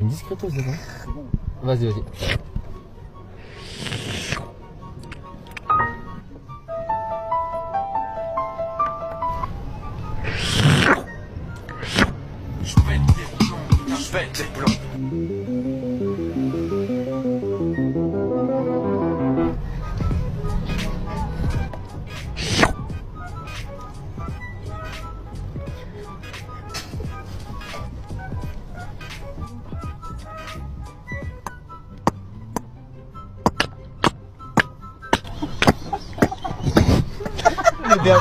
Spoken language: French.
Une discretos, c'est bon Vas-y, vas-y. Je pète des plombs, je pète des plombs. Me deu.